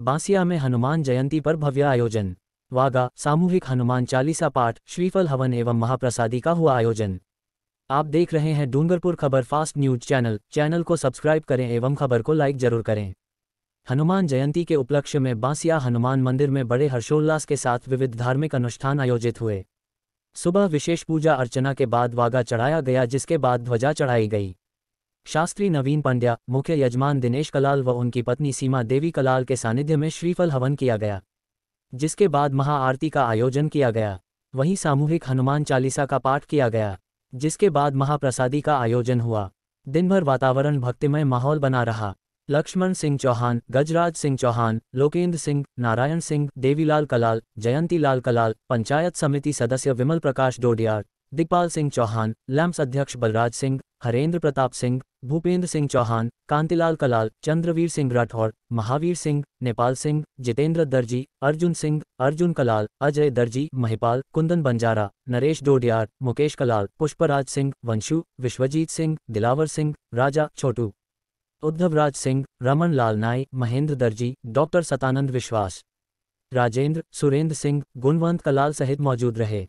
बांसिया में हनुमान जयंती पर भव्य आयोजन। वागा, सामूहिक हनुमान चालीसा पाठ, श्रीफल हवन एवं महाप्रसादी का हुआ आयोजन। आप देख रहे हैं Dungarpur Khabar fast news channel. Channel को सब्सक्राइब करें एवं खबर को लाइक ज़रूर करें। हनुमान जयंती के उपलक्ष्य में बांसिया हनुमान मंदिर में बड़े हर्षोल्लास के साथ विविध धार्मिक अनुष्ठान आयोजित हुए। सुबह विशेष पूजा अर्चना के बाद वागा चढ़ाया गया, जिसके बाद ध्वजा चढ़ाई गई। शास्त्री नवीन पंड्या, मुख्य यजमान दिनेश कलाल व उनकी पत्नी सीमा देवी कलाल के सानिध्य में श्रीफल हवन किया गया, जिसके बाद महाआरती का आयोजन किया गया। वहीं सामूहिक हनुमान चालीसा का पाठ किया गया, जिसके बाद महाप्रसादी का आयोजन हुआ। दिनभर वातावरण भक्तिमय माहौल बना रहा। लक्ष्मण सिंह चौहान, गजराज सिंह चौहान, लोकेंद्र सिंह, नारायण सिंह, देवीलाल कलाल जयंती लाल कलाल, पंचायत समिति सदस्य विमल प्रकाश डोडियार दिग्पाल सिंह चौहान लैम्स अध्यक्ष बलराज सिंह, हरेंद्र प्रताप सिंह, भूपेंद्र सिंह चौहान, कांतिलाल कलाल, चंद्रवीर सिंह राठौर, महावीर सिंह, नेपाल सिंह, जितेंद्र दर्जी, अर्जुन सिंह, अर्जुन कलाल, अजय दर्जी, महिपाल, कुंदन बंजारा, नरेश डोडियार, मुकेश कलाल, पुष्पराज सिंह, वंशु, विश्वजीत सिंह, दिलावर सिंह, राजा, छोटू। उद्धवराज सिंह, रमन लाल नाई, महेंद्र दर्जी, डॉक्टर सतानंद विश्वास। राजेंद्र, सुरेंद्र सिंह, गुणवंत कलाल सहित मौजूद रहे।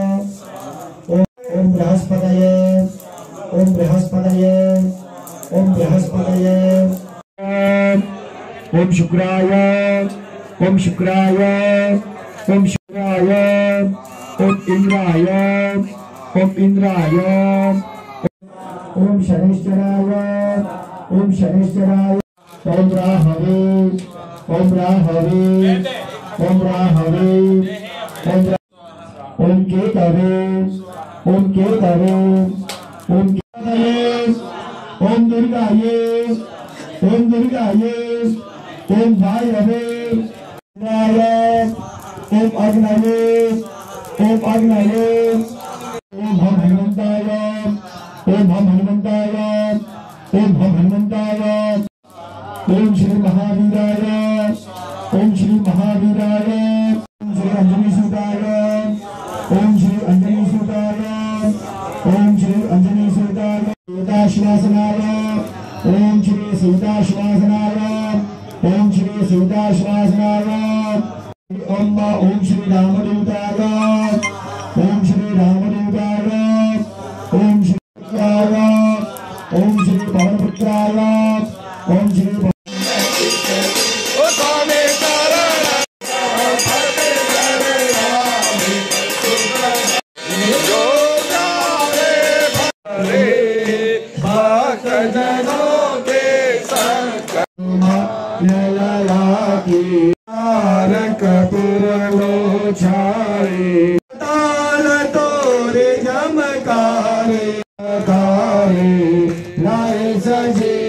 बृहस्पतये। ओम बृहस्पतये। ओम शुक्राय। ओम शुक्राय। ओम शुक्राय। ओम इंद्राय। ओम इंद्राय। ओम शनिश्चराय। ओम शनिश्चराय। ओम राहवे। ओम राहवे। ओम राहवे। ओम ओम केतवे। ओम केतवे। ओम ओम दुर्गाये ओम दुर्गाये ओम भैरवे इंद्राय ओम अग्नये ओम अग्नये ओम हम हनुमंताय ओम हम हनुमंताय ओम हम हनुमंताय ओम श्री महावीराय ओम श्री महावीराय ओम श्री अंजनी सुताय सीताश्वासनाय ओम श्री सीताश्वासनाय ओम श्री रामदूताय कपूरलो छाए ताल तोरे जमकारे कारे लाए सजे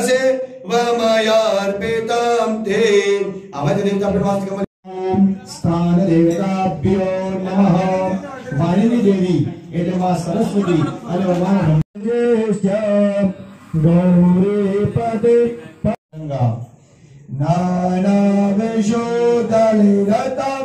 से वह मायार पेताम थे आवाज़ देवता प्रभात कमल પાણીની દેવી એટલે માં સરસ્વતી અને માં ગૌરી પદે ગંગા નાના વિશો દલિરતા